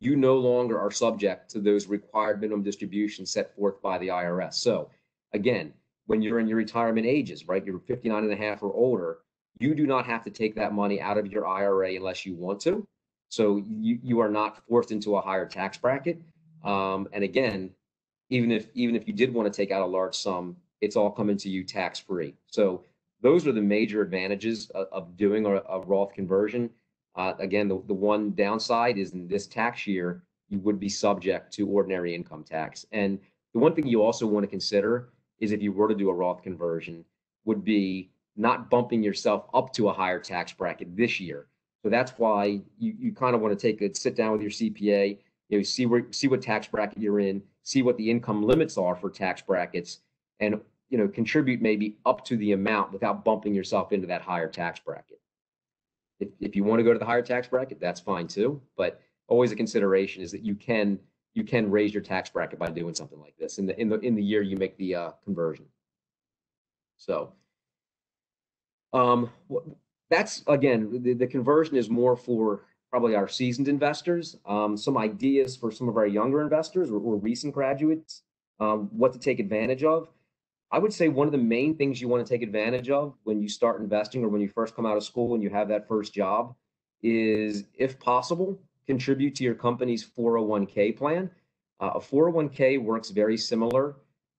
you no longer are subject to those required minimum distributions set forth by the IRS. So again, when you're in your retirement ages, right, you're 59 and a half or older, you do not have to take that money out of your IRA unless you want to. So you, you are not forced into a higher tax bracket. Um, and again, even if even if you did want to take out a large sum, it's all coming to you tax free. So those are the major advantages of, of doing a, a Roth conversion. Uh, again, the, the one downside is in this tax year, you would be subject to ordinary income tax. And the one thing you also want to consider is if you were to do a Roth conversion, would be not bumping yourself up to a higher tax bracket this year. So that's why you, you kind of want to take a sit down with your CPA, you know, see where see what tax bracket you're in, see what the income limits are for tax brackets, and you know contribute maybe up to the amount without bumping yourself into that higher tax bracket. If if you want to go to the higher tax bracket, that's fine too. But always a consideration is that you can you can raise your tax bracket by doing something like this in the in the in the year you make the uh, conversion. So, um, that's again the, the conversion is more for probably our seasoned investors. Um, some ideas for some of our younger investors or, or recent graduates, um, what to take advantage of. I would say one of the main things you want to take advantage of when you start investing or when you first come out of school and you have that first job is, if possible, contribute to your company's 401k plan. Uh, a 401k works very similar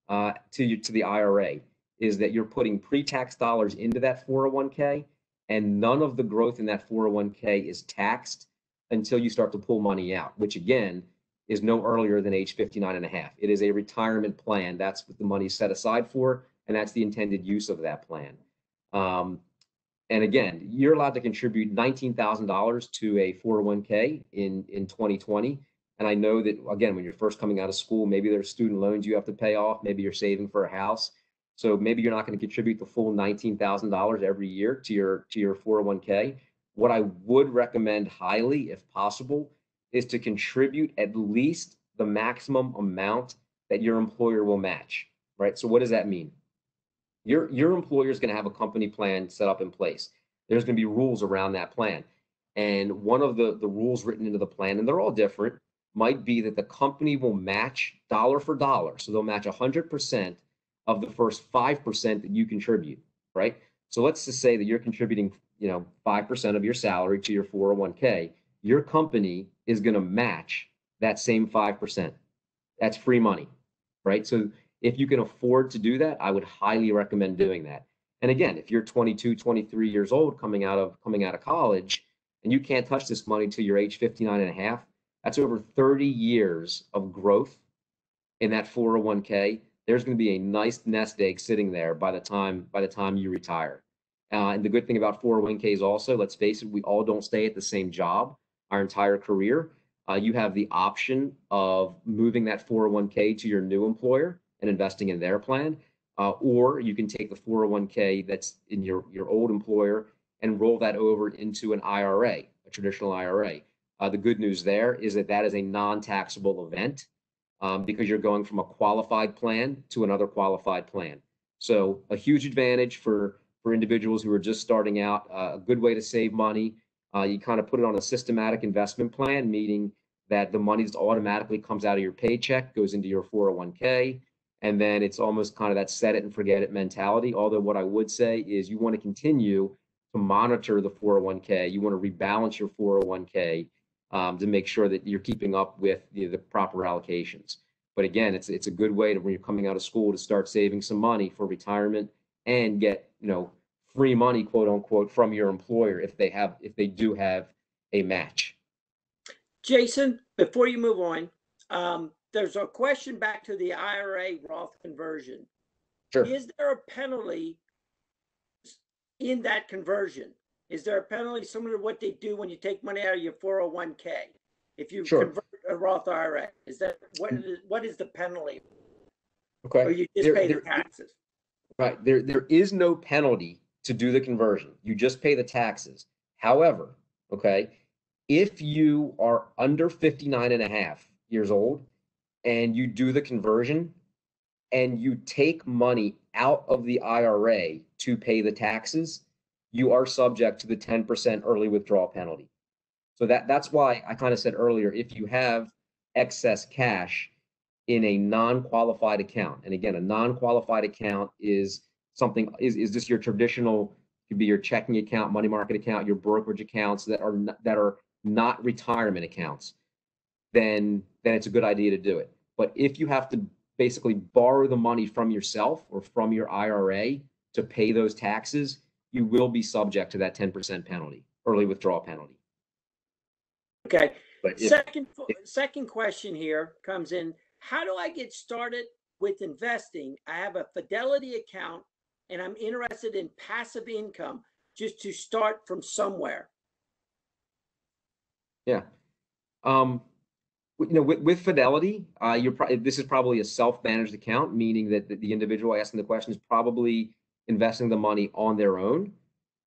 uh, to you, to the IRA. Is that you're putting pre-tax dollars into that 401k, and none of the growth in that 401k is taxed until you start to pull money out, which again is no earlier than age 59 and a half. It is a retirement plan. That's what the money set aside for, and that's the intended use of that plan. Um, and again, you're allowed to contribute $19,000 to a 401k in, in 2020. And I know that, again, when you're first coming out of school, maybe there's student loans you have to pay off, maybe you're saving for a house. So maybe you're not going to contribute the full $19,000 every year to your to your 401k. what I would recommend highly, if possible, is to contribute at least the maximum amount that your employer will match, right? So what does that mean? Your, your employer is going to have a company plan set up in place. There's going to be rules around that plan. And one of the, the rules written into the plan, and they're all different, might be that the company will match dollar for dollar. So they'll match 100% of the first 5% that you contribute, right? So let's just say that you're contributing, you know, 5% of your salary to your 401k. Your company is going to match that same 5%. That's free money, right? So if you can afford to do that, I would highly recommend doing that. And again, if you're 22, 23 years old coming out of coming out of college and you can't touch this money till you're age 59 and a half, that's over 30 years of growth in that 401k. There's going to be a nice nest egg sitting there by the time by the time you retire. Uh, and the good thing about 401ks also, let's face it, we all don't stay at the same job our entire career. Uh, you have the option of moving that 401k to your new employer and investing in their plan, uh, or you can take the 401k that's in your your old employer and roll that over into an IRA, a traditional IRA. Uh, the good news there is that that is a non-taxable event um, because you're going from a qualified plan to another qualified plan. So a huge advantage for for individuals who are just starting out. Uh, a good way to save money. Uh, you kind of put it on a systematic investment plan, meaning that the money just automatically comes out of your paycheck, goes into your 401k, and then it's almost kind of that set it and forget it mentality. Although what I would say is you want to continue to monitor the 401k. You want to rebalance your 401k um, to make sure that you're keeping up with the, the proper allocations. But again, it's it's a good way to when you're coming out of school to start saving some money for retirement and get you know free money, quote unquote, from your employer if they have if they do have a match. Jason, before you move on, um, there's a question back to the IRA Roth conversion. Sure. Is there a penalty in that conversion? Is there a penalty similar to what they do when you take money out of your 401k? If you Sure. convert a Roth IRA, is that what is, what is the penalty? Okay. Or you just There- pay the taxes? Right. There, there is no penalty to do the conversion. You just pay the taxes. However, okay, if you are under 59 and a half years old and you do the conversion and you take money out of the IRA to pay the taxes, you are subject to the 10% early withdrawal penalty. So that that's why I kind of said earlier, if you have excess cash in a non-qualified account. And again, a non-qualified account is something is is this your traditional could be your checking account, money market account, your brokerage accounts that are not, that are not retirement accounts. Then then it's a good idea to do it. But if you have to basically borrow the money from yourself or from your IRA to pay those taxes, you will be subject to that 10% penalty, early withdrawal penalty. Okay, But if, second, second question here comes in. How do I get started with investing? I have a Fidelity account and I'm interested in passive income just to start from somewhere. Yeah. Um, you know, with, with Fidelity, uh, you're probably, this is probably a self-managed account, meaning that the, the individual asking the question is probably investing the money on their own.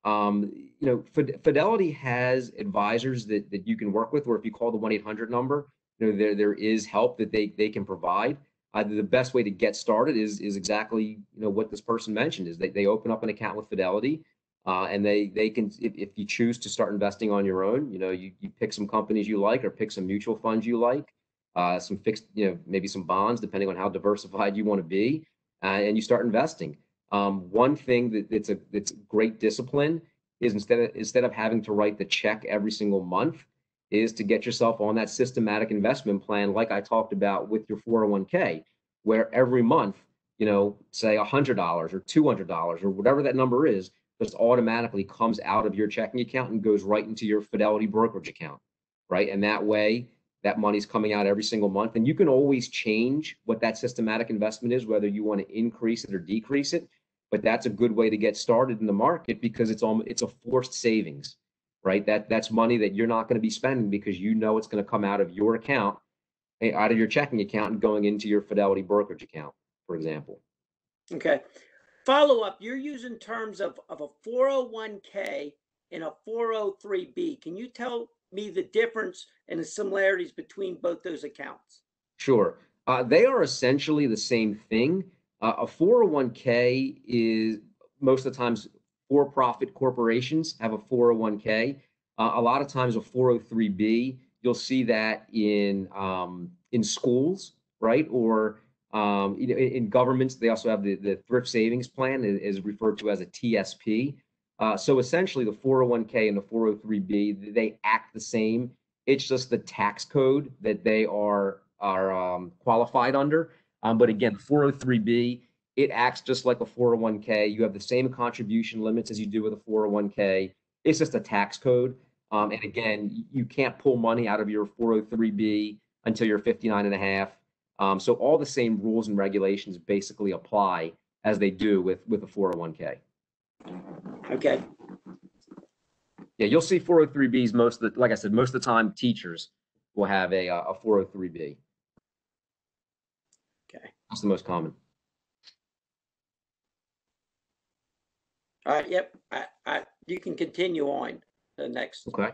Um, you know, Fid- Fidelity has advisors that, that you can work with, or if you call the 1-800 number, you know, there, there is help that they, they can provide. The best way to get started is, is exactly, you know, what this person mentioned is they, they open up an account with Fidelity. Uh, and they they can if, if you choose to start investing on your own, you know, you, you pick some companies you like or pick some mutual funds you like, uh, some fixed, you know, maybe some bonds, depending on how diversified you want to be, uh, and you start investing. Um, one thing that, that's a that's great discipline is instead of instead of having to write the check every single month, is to get yourself on that systematic investment plan, like I talked about with your 401k, where every month, you know, say $100 or $200 or whatever that number is, just automatically comes out of your checking account and goes right into your Fidelity brokerage account, right? And that way, that money's coming out every single month. And you can always change what that systematic investment is, whether you want to increase it or decrease it. But that's a good way to get started in the market because it's almost it's a forced savings, right? That that's money that you're not going to be spending because you know it's going to come out of your account, eh, out of your checking account, and going into your Fidelity brokerage account, for example. Okay. Follow up, you're using terms of, of a 401k and a 403b. Can you tell me the difference and the similarities between both those accounts? Sure. Uh, they are essentially the same thing. Uh, a 401k is most of the times for profit corporations have a 401k. Uh, a lot of times a 403b, you'll see that in um, in schools, right? Or um, you know, in, in, governments, they also have the, the thrift savings plan is, referred to as a TSP. Uh, so essentially, the 401k and the 403b they act the same. It's just the tax code that they are are um, qualified under. Um, but again, 403b it acts just like a 401k. You have the same contribution limits as you do with a 401k. It's just a tax code. Um, and again, you can't pull money out of your 403b until you're 59 and a half. Um, so all the same rules and regulations basically apply as they do with with a 401k. Okay. Yeah, you'll see 403bs most of the, like I said, most of the time teachers will have a uh, a 403b. Okay. That's the most common. All right. Yep. I, I, you can continue on the next. Okay.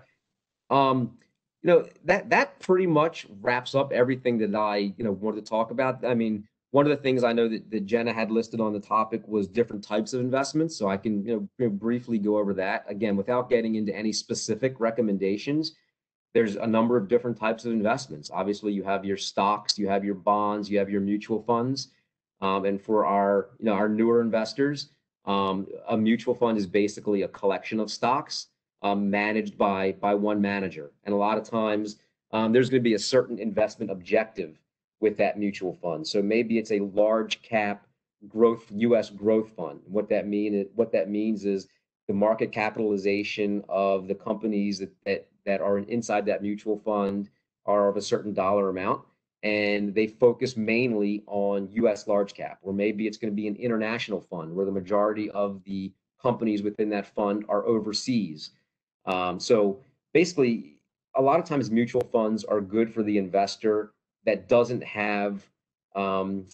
Um, you know that that pretty much wraps up everything that I you know wanted to talk about. I mean, one of the things I know that, that Jenna had listed on the topic was different types of investments. So I can you know briefly go over that again without getting into any specific recommendations. There's a number of different types of investments. Obviously, you have your stocks, you have your bonds, you have your mutual funds, um, and for our you know our newer investors, um, a mutual fund is basically a collection of stocks um, managed by by one manager, and a lot of times um, there's going to be a certain investment objective with that mutual fund. So maybe it's a large cap growth U.S. growth fund. What that mean what that means is the market capitalization of the companies that that, that are inside that mutual fund are of a certain dollar amount and they focus mainly on US large cap, or maybe it's going to be an international fund where the majority of the companies within that fund are overseas. Um, so basically, a lot of times mutual funds are good for the investor that doesn't have um,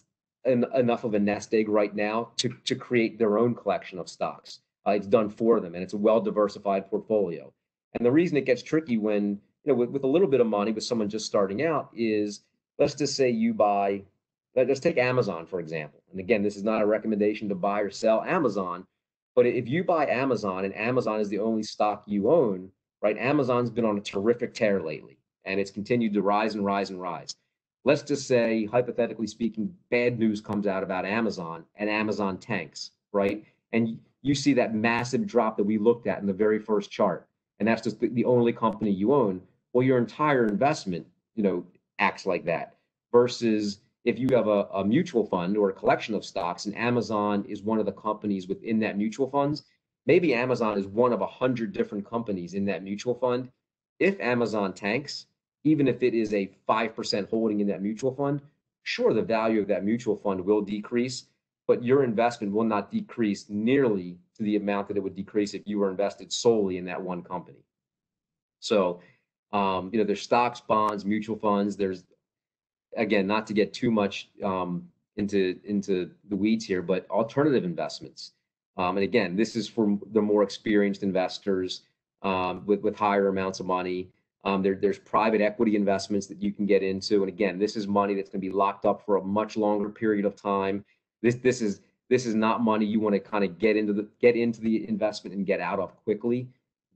en- enough of a nest egg right now to, to create their own collection of stocks. Uh, it's done for them and it's a well diversified portfolio. And the reason it gets tricky when, you know, with, with a little bit of money with someone just starting out is let's just say you buy, let's take Amazon, for example. And again, this is not a recommendation to buy or sell Amazon, but if you buy Amazon and Amazon is the only stock you own, right? Amazon's been on a terrific tear lately and it's continued to rise and rise and rise. Let's just say, hypothetically speaking, bad news comes out about Amazon and Amazon tanks, right? And you see that massive drop that we looked at in the very first chart, and that's just the only company you own. Well, your entire investment, you know, acts like that versus if you have a, a mutual fund or a collection of stocks and Amazon is one of the companies within that mutual funds, maybe Amazon is one of a hundred different companies in that mutual fund. If Amazon tanks, even if it is a 5% holding in that mutual fund, sure, the value of that mutual fund will decrease, but your investment will not decrease nearly to the amount that it would decrease if you were invested solely in that one company. So um, you know, there's stocks, bonds, mutual funds. There's again, not to get too much um, into into the weeds here, but alternative investments. Um, and again, this is for the more experienced investors um, with with higher amounts of money. Um, there, there's private equity investments that you can get into, and again, this is money that's going to be locked up for a much longer period of time. This this is this is not money you want to kind of get into the get into the investment and get out of quickly.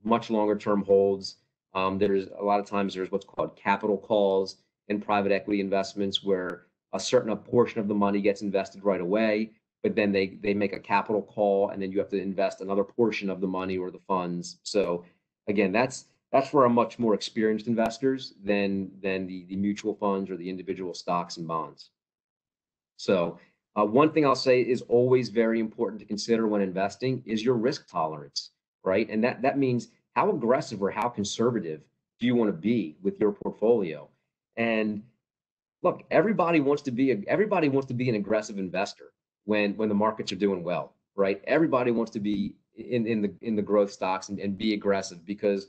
Much longer term holds. Um, there's a lot of times there's what's called capital calls in private equity investments where a certain portion of the money gets invested right away, but then they they make a capital call and then you have to invest another portion of the money or the funds. So again, that's that's for our much more experienced investors than than the, the mutual funds or the individual stocks and bonds. So uh, one thing I'll say is always very important to consider when investing is your risk tolerance, right? And that that means how aggressive or how conservative do you want to be with your portfolio? And look, everybody wants to be a, everybody wants to be an aggressive investor when when the markets are doing well, right? Everybody wants to be in in the in the growth stocks and, and be aggressive because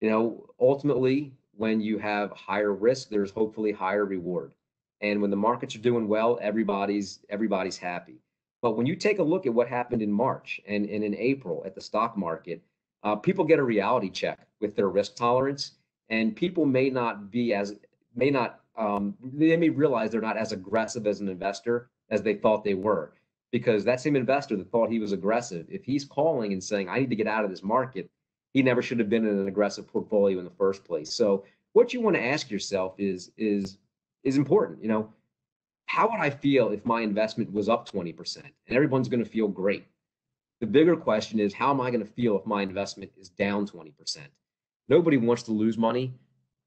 you know ultimately when you have higher risk, there's hopefully higher reward. And when the markets are doing well, everybody's everybody's happy. But when you take a look at what happened in March and, and in April at the stock market, uh, people get a reality check with their risk tolerance, and people may not be as may not um, they may realize they're not as aggressive as an investor as they thought they were because that same investor that thought he was aggressive, if he's calling and saying, I need to get out of this market, he never should have been in an aggressive portfolio in the first place. So what you want to ask yourself is is is important. You know, how would I feel if my investment was up 20% and everyone's going to feel great? The bigger question is how am I going to feel if my investment is down 20%? Nobody wants to lose money,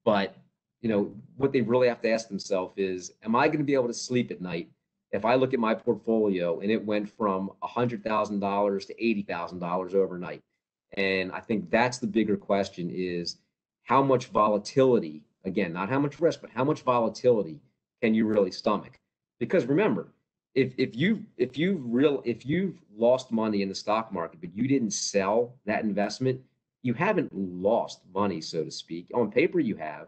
but you know, what they really have to ask themselves is, am I going to be able to sleep at night if I look at my portfolio and it went from $100,000 to $80,000 overnight? And I think that's the bigger question is how much volatility, again, not how much risk, but how much volatility can you really stomach? Because remember, if if you if you've real if you've lost money in the stock market, but you didn't sell that investment, you haven't lost money, so to speak. On paper, you have,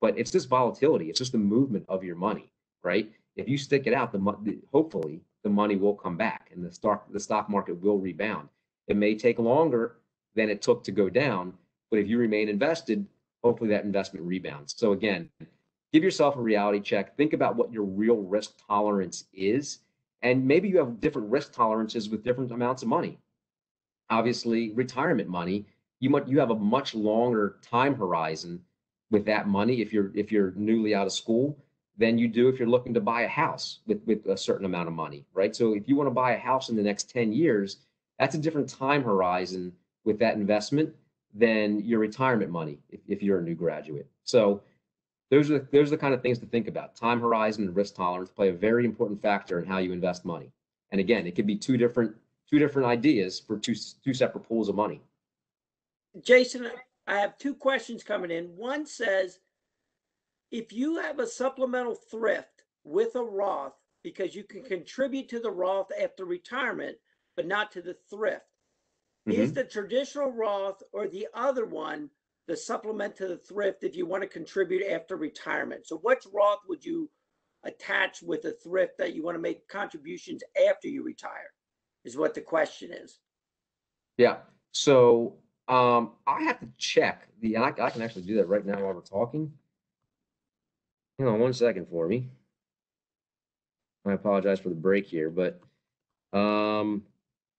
but it's just volatility. It's just the movement of your money, right? If you stick it out, the hopefully the money will come back and the stock the stock market will rebound. It may take longer than it took to go down, but if you remain invested, hopefully that investment rebounds. So again, give yourself a reality check. Think about what your real risk tolerance is, and maybe you have different risk tolerances with different amounts of money. Obviously, retirement money, you might you have a much longer time horizon with that money if you're if you're newly out of school than you do if you're looking to buy a house with with a certain amount of money, right? So if you want to buy a house in the next 10 years, that's a different time horizon with that investment than your retirement money if, if you're a new graduate. So those are those are the kind of things to think about. Time horizon and risk tolerance play a very important factor in how you invest money. And again, it could be two different two different ideas for two two separate pools of money. Jason, I have two questions coming in. One says, if you have a supplemental thrift with a Roth, because you can contribute to the Roth after retirement, but not to the thrift, mm-hmm. is the traditional Roth or the other one the supplement to the thrift if you want to contribute after retirement? So, which Roth would you attach with a thrift that you want to make contributions after you retire? Is what the question is. Yeah. So um, I have to check the, I, I can actually do that right now while we're talking. Hang on one second for me. I apologize for the break here, but um,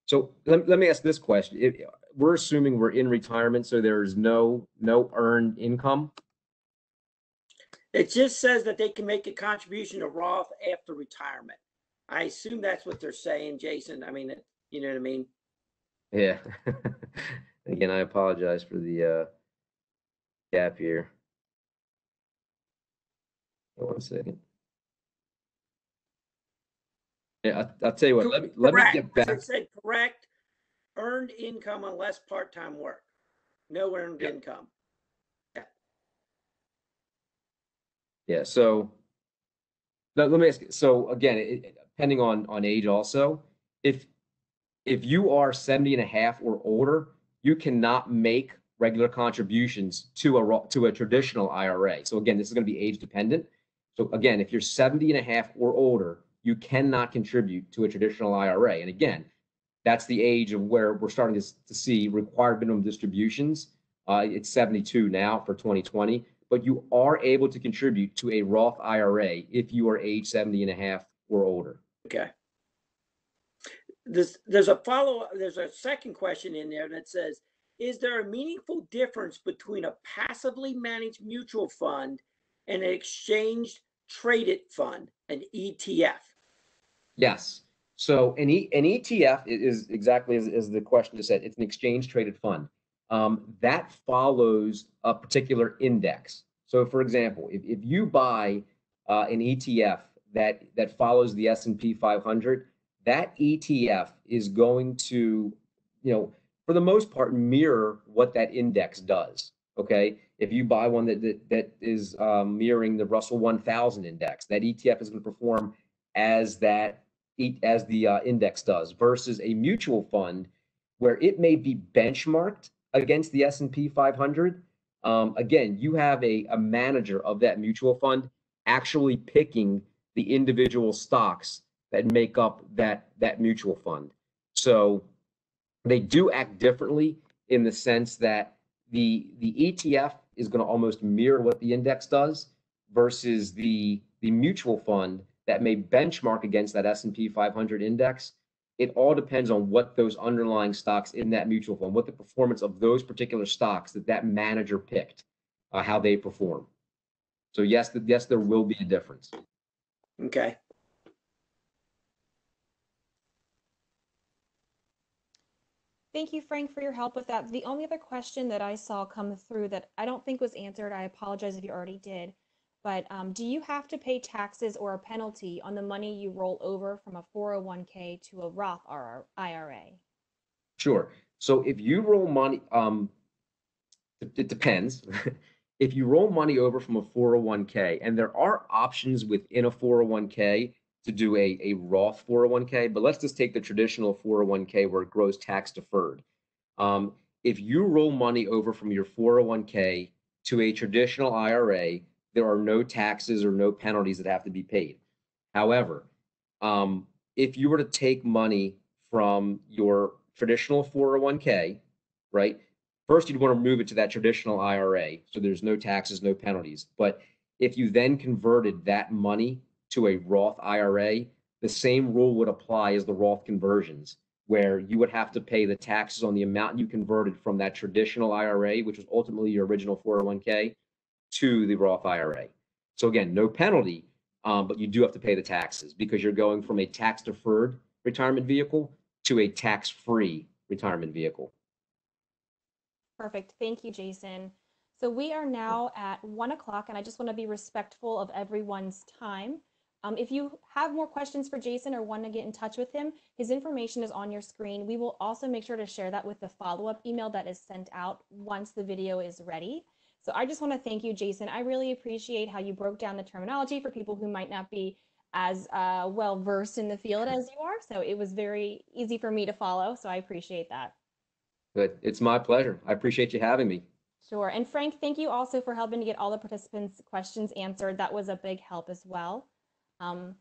so let, let me ask this question. If, we're assuming we're in retirement, so there's no no earned income. It just says that they can make a contribution to Roth after retirement. I assume that's what they're saying, Jason. I mean, you know what I mean? Yeah. *laughs* Again, I apologize for the uh, gap here. One second. Yeah, I, will tell you what. Let me, let me get back. It said correct. Earned income unless part-time work. No earned yep. income. Yeah. Yeah. So let, let me ask. You, so again, it, depending on on age, also, if if you are 70 and a half or older, you cannot make regular contributions to a to a traditional IRA. So again, this is going to be age dependent. So again, if you're 70 and a half or older, you cannot contribute to a traditional IRA. And again, that's the age of where we're starting to, see required minimum distributions. Uh, it's 72 now for 2020, but you are able to contribute to a Roth IRA if you are age 70 and a half or older. Okay there's there's a follow up, there's a second question in there that says is there a meaningful difference between a passively managed mutual fund and an exchange traded fund an etf yes so an, e, an etf is exactly as, as the question just said it's an exchange traded fund um, that follows a particular index so for example if, if you buy uh, an etf that that follows the s&p 500 that ETF is going to, you know, for the most part, mirror what that index does. Okay. If you buy one that that, that is um, mirroring the Russell 1000 index, that ETF is going to perform as that as the uh, index does versus a mutual fund where it may be benchmarked against the S&P 500. Um, again, you have a, a manager of that mutual fund actually picking the individual stocks that make up that that mutual fund. So they do act differently in the sense that the the ETF is going to almost mirror what the index does versus the the mutual fund that may benchmark against that S&P 500 index. It all depends on what those underlying stocks in that mutual fund, what the performance of those particular stocks that that manager picked, uh, how they perform. So yes, th- yes, there will be a difference. Okay. Thank you, Frank, for your help with that. The only other question that I saw come through that I don't think was answered, I apologize if you already did, but um, do you have to pay taxes or a penalty on the money you roll over from a 401k to a Roth IRA? Sure. So if you roll money, um, it, depends. *laughs* if you roll money over from a 401k, and there are options within a 401k to do a, a Roth 401k, but let's just take the traditional 401k where it grows tax deferred. Um, if you roll money over from your 401k to a traditional IRA, there are no taxes or no penalties that have to be paid. However, um, if you were to take money from your traditional 401k, right? First, you'd want to move it to that traditional IRA. So there's no taxes, no penalties. But if you then converted that money to a Roth IRA, the same rule would apply as the Roth conversions, where you would have to pay the taxes on the amount you converted from that traditional IRA, which was ultimately your original 401k, to the Roth IRA. So again, no penalty, um, but you do have to pay the taxes because you're going from a tax deferred retirement vehicle to a tax free retirement vehicle. Perfect. Thank you, Jason. So we are now at one o'clock, and I just want to be respectful of everyone's time. Um, if you have more questions for Jason or want to get in touch with him, his information is on your screen. We will also make sure to share that with the follow-up email that is sent out once the video is ready. So I just want to thank you, Jason. I really appreciate how you broke down the terminology for people who might not be as uh, well versed in the field as you are. So it was very easy for me to follow. So I appreciate that. Good. It's my pleasure. I appreciate you having me. Sure. And Frank, thank you also for helping to get all the participants' questions answered. That was a big help as well. Um,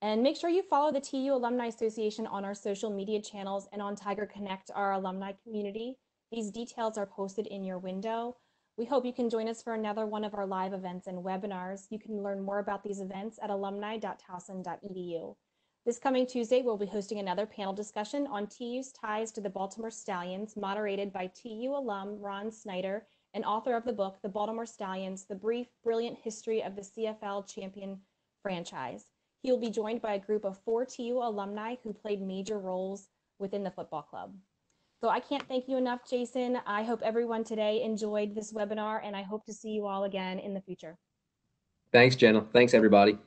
and make sure you follow the TU Alumni Association on our social media channels and on Tiger Connect, our alumni community. These details are posted in your window. We hope you can join us for another one of our live events and webinars. You can learn more about these events at alumni.towson.edu. This coming Tuesday, we'll be hosting another panel discussion on TU's ties to the Baltimore Stallions, moderated by TU alum Ron Snyder and author of the book, The Baltimore Stallions, The Brief, Brilliant History of the CFL Champion Franchise. He will be joined by a group of four TU alumni who played major roles within the football club. So I can't thank you enough, Jason. I hope everyone today enjoyed this webinar and I hope to see you all again in the future. Thanks, Jenna. Thanks, everybody.